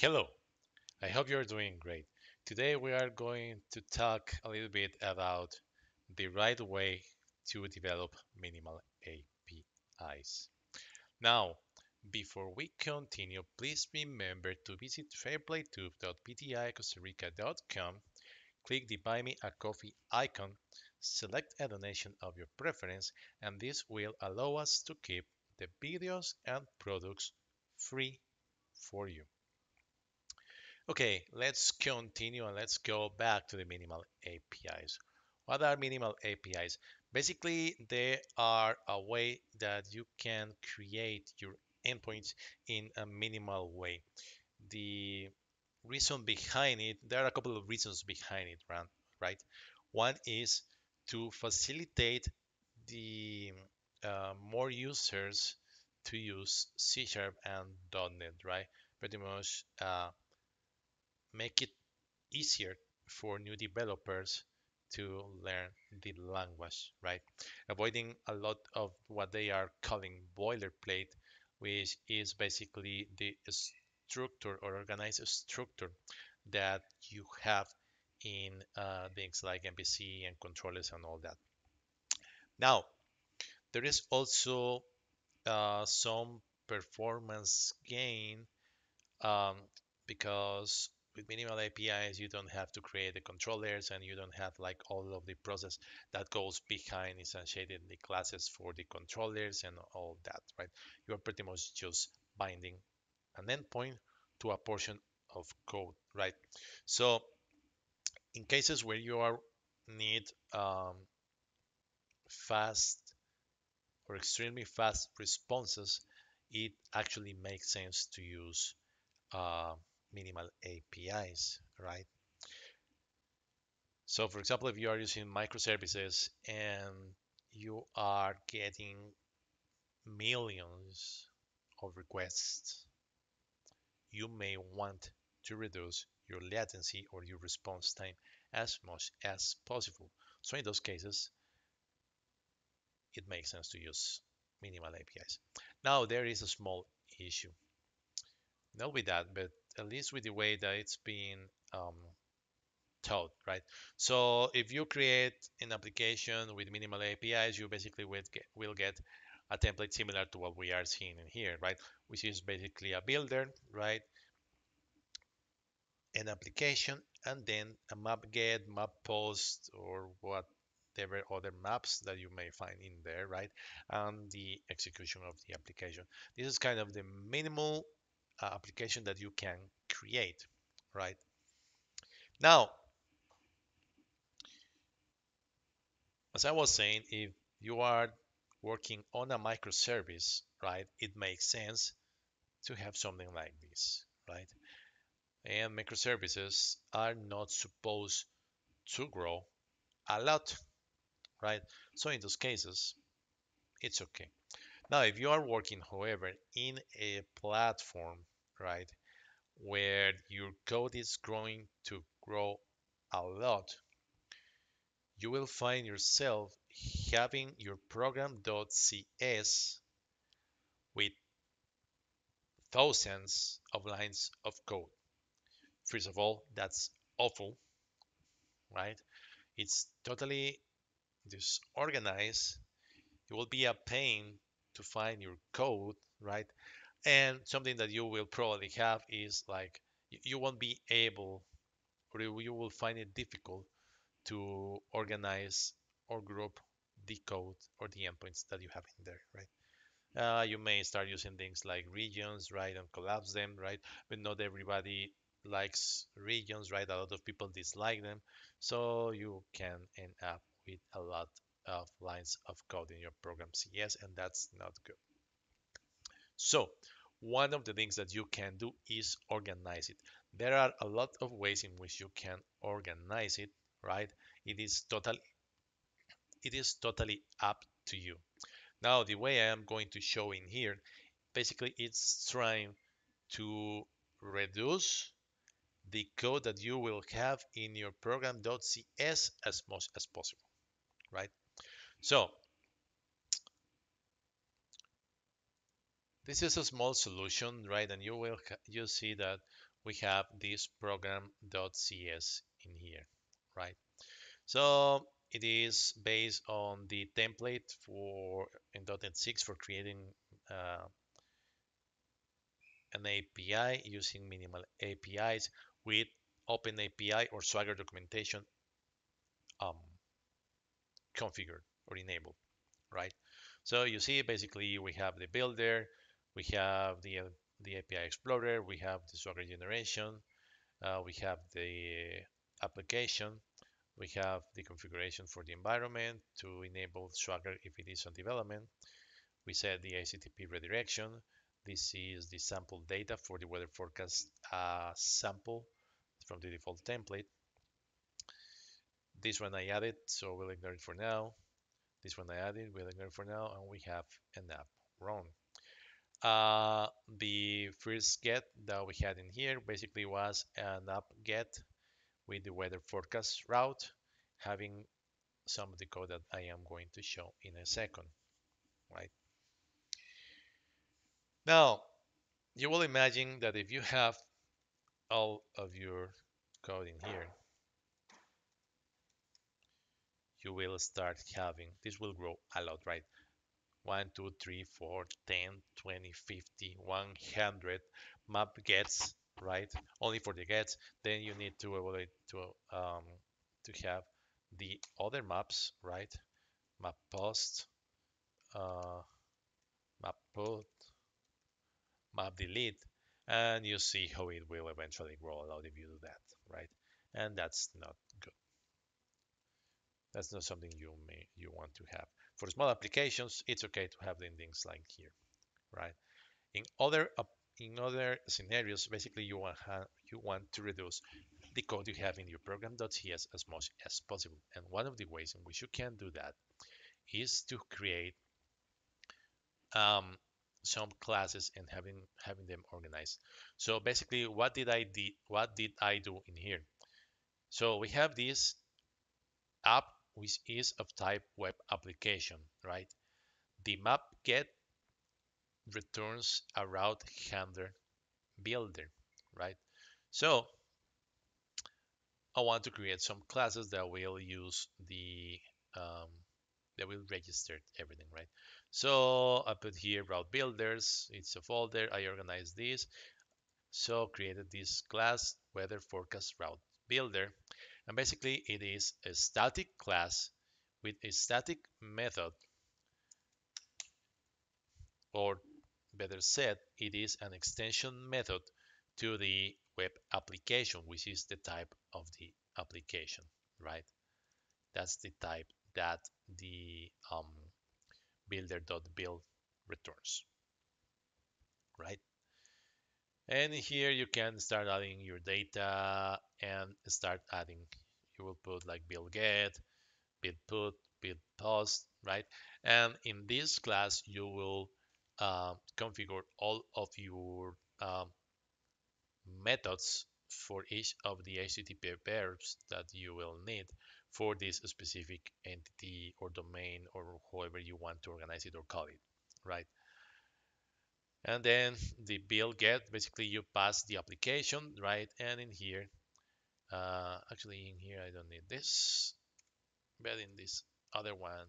Hello, I hope you're doing great. Today we are going to talk a little bit about the right way to develop minimal APIs. Now, before we continue, please remember to visit fairplaytube.pticostarica.com, click the Buy Me a Coffee icon, select a donation of your preference, and this will allow us to keep the videos and products free for you. Okay, let's continue and let's go back to the minimal APIs. What are minimal APIs? Basically, they are a way that you can create your endpoints in a minimal way. The reason behind it, there are a couple of reasons behind it, right? One is to facilitate the uh, more users to use C Sharp and .NET, right? Pretty much uh, make it easier for new developers to learn the language, right? Avoiding a lot of what they are calling boilerplate, which is basically the structure or organized structure that you have in uh, things like MVC and controllers and all that. Now, there is also uh, some performance gain um, because with minimal APIs, you don't have to create the controllers and you don't have like all of the process that goes behind instantiating the classes for the controllers and all that, right? You're pretty much just binding an endpoint to a portion of code, right? So in cases where you are need um, fast or extremely fast responses, it actually makes sense to use uh, minimal APIs, right? So for example, if you are using microservices and you are getting millions of requests, you may want to reduce your latency or your response time as much as possible. So in those cases, it makes sense to use minimal APIs. Now there is a small issue. Not with that, but at least with the way that it's being um, taught, right? So if you create an application with minimal APIs, you basically will get, will get a template similar to what we are seeing in here, right? Which is basically a builder, right? An application and then a map get, map post, or whatever other maps that you may find in there, right? And the execution of the application. This is kind of the minimal Uh, application that you can create, right? Now, as I was saying, if you are working on a microservice, right, it makes sense to have something like this, right? And microservices are not supposed to grow a lot, right? So in those cases, it's okay. Now, if you are working, however, in a platform, right, where your code is going to grow a lot, you will find yourself having your program.cs with thousands of lines of code. First of all, that's awful, right? It's totally disorganized. It will be a pain to find your code, right? And something that you will probably have is like you won't be able or you will find it difficult to organize or group the code or the endpoints that you have in there, right? Uh, you may start using things like regions, right, and collapse them, right? But not everybody likes regions, right? A lot of people dislike them, so you can end up with a lot of lines of code in your program CS, and that's not good. So one of the things that you can do is organize it. There are a lot of ways in which you can organize it, right? It is totally it is totally up to you. Now the way I am going to show in here, basically it's trying to reduce the code that you will have in your program.cs as much as possible, right? So this is a small solution, right? And you will you see that we have this program.cs in here, right? So it is based on the template for in .NET 6 for creating uh, an API using minimal APIs with Open API or Swagger documentation um, configured or enabled, right? So you see, basically, we have the builder, we have the the API Explorer, we have the Swagger generation, uh, we have the application, we have the configuration for the environment to enable Swagger if it is on development. We set the HTTP redirection. This is the sample data for the weather forecast uh, sample from the default template. This one I added, so we'll ignore it for now. This one I added, ignore it for now, and we have an app run. Uh, the first get that we had in here basically was an app get with the weather forecast route, having some of the code that I am going to show in a second, right? Now, you will imagine that if you have all of your code in here, you will start having, this will grow a lot, right? 1, 2, 3, 4, 10, 20, 50, 100 map gets, right? Only for the gets. Then you need to evaluate to um, to have the other maps, right? Map post, uh, map put, map delete, and you see how it will eventually grow a lot if you do that, right? And that's not good. That's not something you may you want to have. For small applications, it's okay to have the things like here, right? In other in other scenarios, basically you want you want to reduce the code you have in your program.cs as much as possible. And one of the ways in which you can do that is to create um, some classes and having having them organized. So basically, what did I did what did I do in here? So we have this app which is of type web application, right? The map get returns a route handler builder, right? So I want to create some classes that will use the um, that will register everything, right? So I put here route builders. It's a folder. I organize this. So created this class weather forecast route builder and basically, it is a static class with a static method, or better said, it is an extension method to the web application, which is the type of the application, right? That's the type that the um, builder.build returns, right? And here you can start adding your data and start adding. You will put like build get, build put, build post, right? And in this class, you will uh, configure all of your um, methods for each of the HTTP verbs that you will need for this specific entity or domain or however you want to organize it or call it, right? And then the build get basically you pass the application right? And in here uh, actually in here I don't need this but in this other one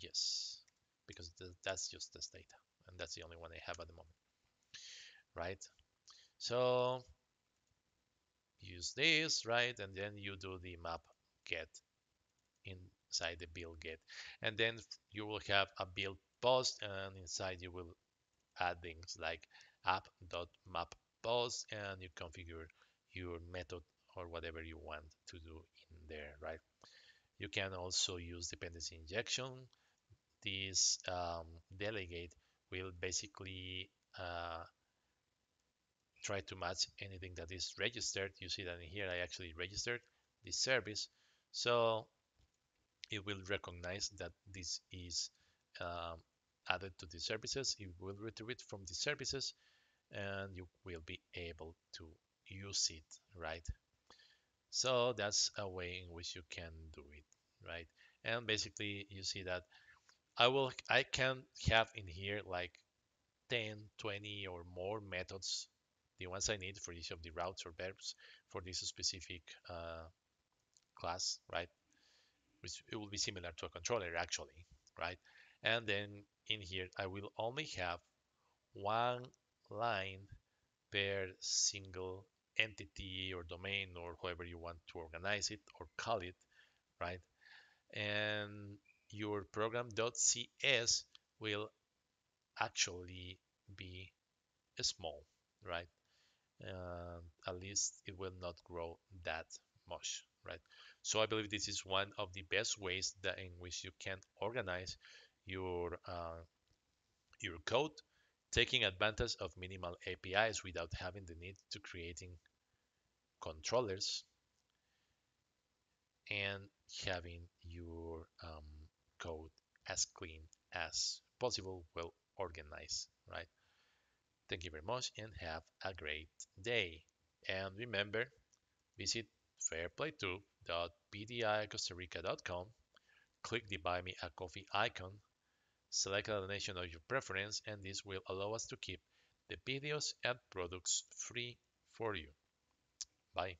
yes. Because th that's just this data and that's the only one I have at the moment right? So use this right? And then you do the map get inside the build get. And then you will have a build post and inside you will add things like app.mapPost and you configure your method or whatever you want to do in there, right? You can also use dependency injection. This um, delegate will basically uh, try to match anything that is registered. You see that in here I actually registered this service. So it will recognize that this is um, added to the services. It will retrieve it from the services and you will be able to use it, right? So that's a way in which you can do it, right? And basically you see that I will I can have in here like 10, 20 or more methods the ones I need for each of the routes or verbs for this specific uh, class, right? Which it will be similar to a controller actually, right? And then in here, I will only have one line per single entity or domain or however you want to organize it or call it, right? And your program.cs will actually be small, right? Uh, at least it will not grow that much, right? So I believe this is one of the best ways that in which you can organize your uh, your code, taking advantage of minimal APIs without having the need to creating controllers and having your um, code as clean as possible, well organized, right? Thank you very much and have a great day. And remember, visit fairplaytube.pticostarica.com, click the Buy Me a Coffee icon, select a donation of your preference, and this will allow us to keep the videos and products free for you. Bye.